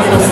menos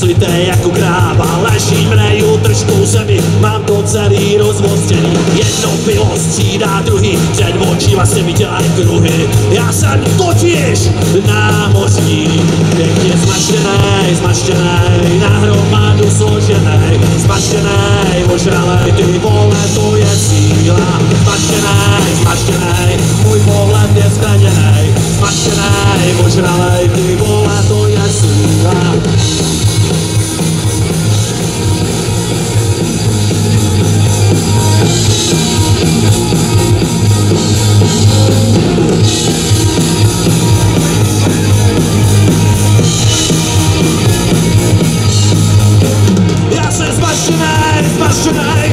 slité jako kráva Ležím, mreju držkou zemi, mám to celý rozmostěný Jedno pivo střídá druhý, před očima se mi dělají kruhy. Já jsem totiž námořník, pěkně zmaštěnej, zmaštěnej Na hromadu složenej, zmaštěnej, ožralej Ty vole, to je zmaštěnej,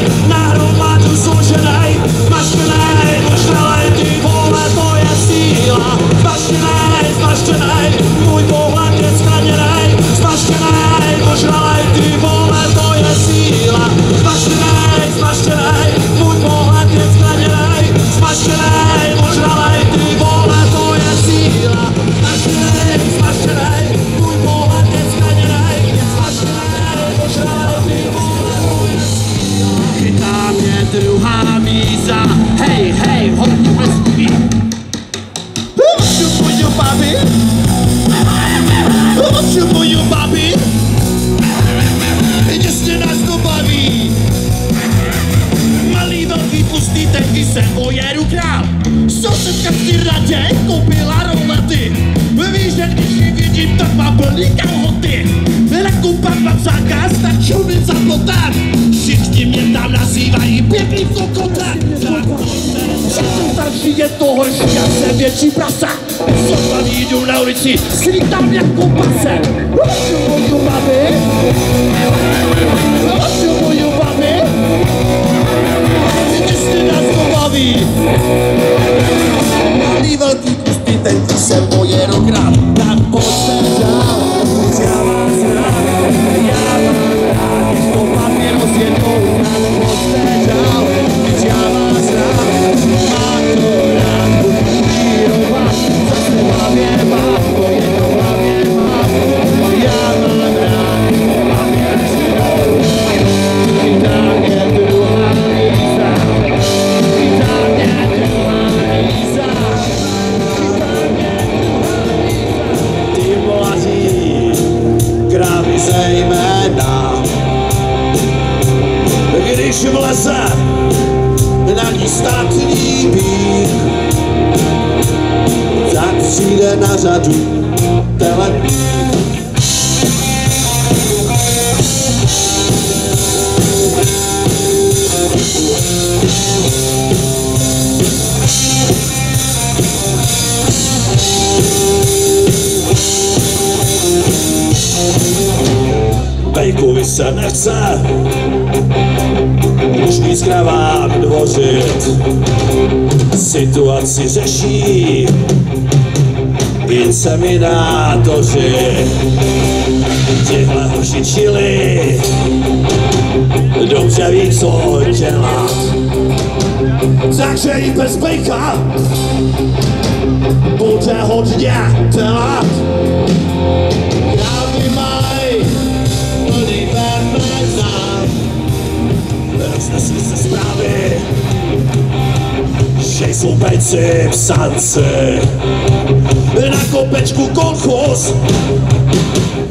to horší, já jsem větší prasa. Sotva jdu na ulici, slítám jako pase. Oču moju babi, oču moju babi. Jestli nás to baví. Malý velký tlustý, ten ti se pojedu krát. Tak pojďte řadu telepík. Bejkovi se nechce už víc kravám dvořit. Situaci řeší inseminátoři. Tihle hoši čili dobře ví, co dělat. Takže i bez bejka bude hodně dělat. Krávy mají plný vermezna, roznesly se zprávy, jsou bejci psanci. Na kopečku kolchoz,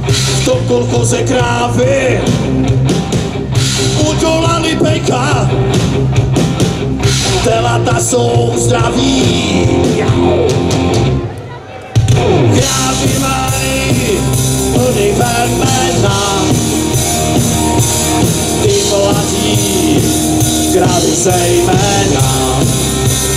v tom kolchoze krávy, udolali pejka, telata jsou zdraví. Krávy mají plný vermena, ty mladí, krávy zejména. Když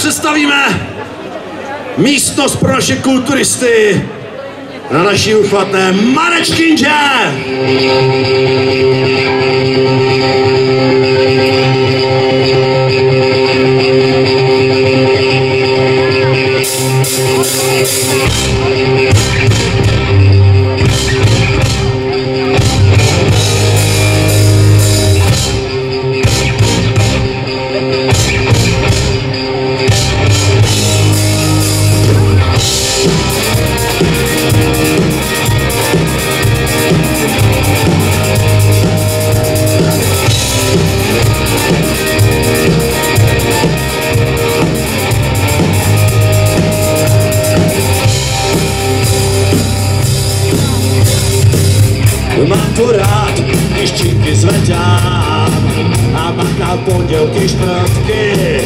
představíme místnost pro naše kulturisty na naší uchvatné Marečkinže. Mám to rád, když činky zvedám a mám na pondělky šprotky.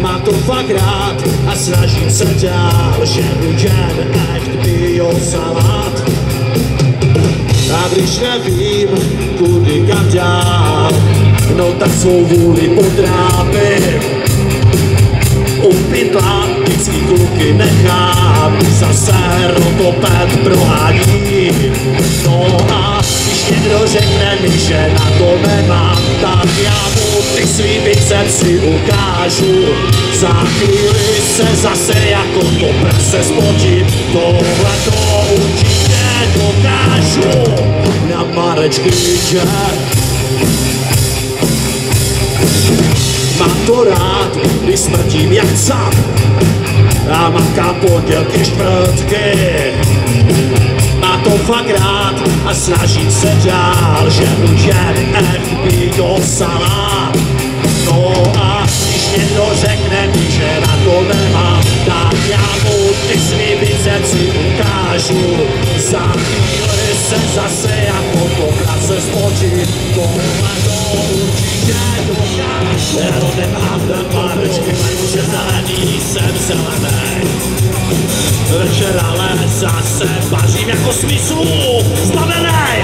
Mám to fakt rád a snažím se dál, že jen echt bio salát. A když nevím, kudy kam dál, no tak svou vůli potrápím. U pytla vždycky kluky nechám, zase rotopet prohání. A když někdo řekne mi, že na to nemám, tak já mu ty svý bicepsy ukážu. Za chvíli se zase jako to prse spotím, tohle to určitě dokážu. Na Marečky, že Mám to rád, když smrtím jak sám a makám pondělky šprtky. Má to fakt rád a snažím se dál, že už jen FBI salát. No a když někdo řekne mi, že na to nemám, tak já mu ty svý bicepsy ukážu. Za chvíli se zase jako po krase spočím, tohle to určitě dokáže. Já nemám ten párečky, že zelený jsem zelený. Večer ale zase pařím jako smyslu zbavenej.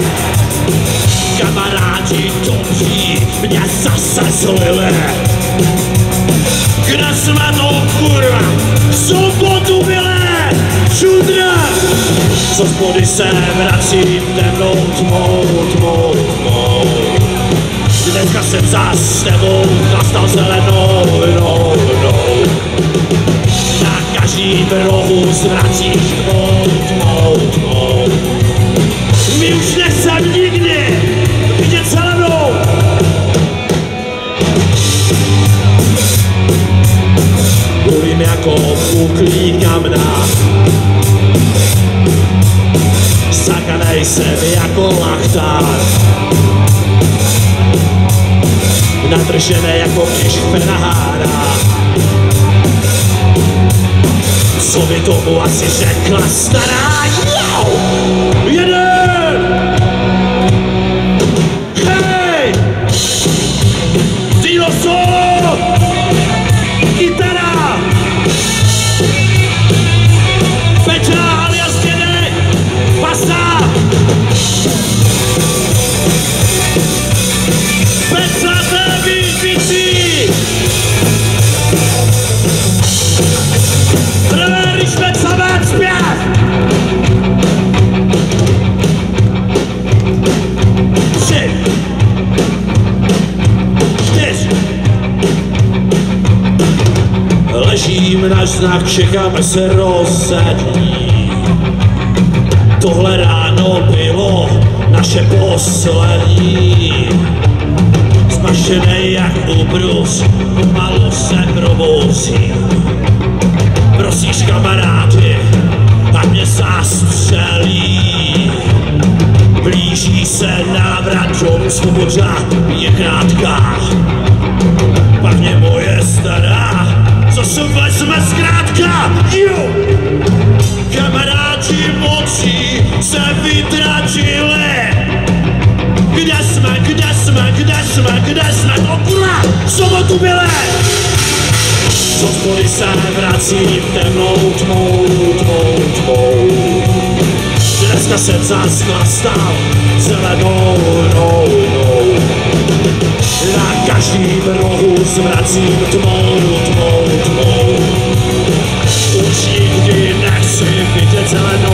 Kamarádi dobří mě zase zlili. Kde jsme to kurva v sobotu byli? Šudra! Co spody se vracím temnou tmou, tmou, tmou. Dneska jsem zas s tebou nastal zelenou, no, no. Na každým tmou, tmou. My už nechcem nikdy vidět zelenou. Mluvím jako puklý kamna. Zakanej jsem jako lachtár. Natržené jako křiž Ferrara. By tomu asi řekla stará? Jau! Jeden! Znak čekáme se rozsedí. Tohle ráno bylo naše poslední. Zmašenej jak ubrus, pomalu se probouzí. Prosíš kamarády, ať mě zastřelí. Blíží se návrat domů, svoboda je krátká. Pak mě moje stará, co se vezme zkrátka, jo! Kamarádi moci se vytratili. Kde jsme, kde jsme, kde jsme, kde jsme, to kurva, sobotu byli! Z hospody se vrací temnou tmou, tmou, tmou. Dneska jsem zas chlastal zelenou nou, nou. Na každým rohu zvracím tmou, tmou, tmou. Vidět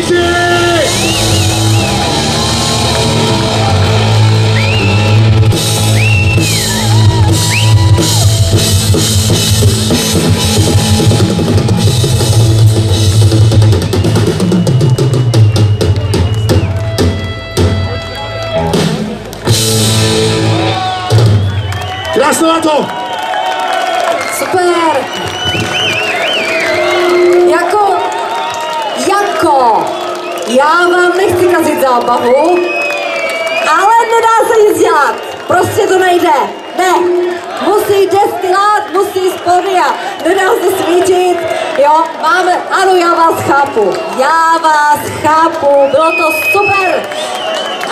Easy! Já vám nechci kazit zábavu, ale nedá se nic dělat. Prostě to nejde. Ne, musí destilát, musí spodia, nedá se svítit, jo, máme, ano, já vás chápu, já vás chápu, bylo to super.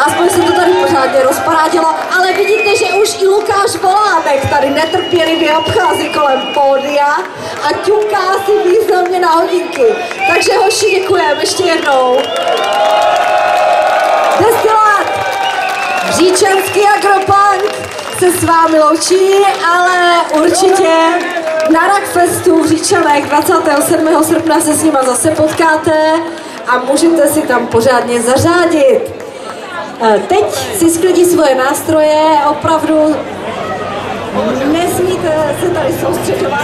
Aspoň se to tady pořádně rozparádilo, ale vidíte, že už i Lukáš Volánek tady netrpělivě obchází kolem pódia a ťuká si významně na hodinky. Takže hoši děkujeme ještě jednou. Destilát Říčanský agropunk se s vámi loučí, ale určitě na Rockfestu v Říčanech 27. srpna se s nima zase potkáte a můžete si tam pořádně zařádit. Eh, Teď si sklidí svoje nástroje, opravdu nesmíte se tady soustředovat.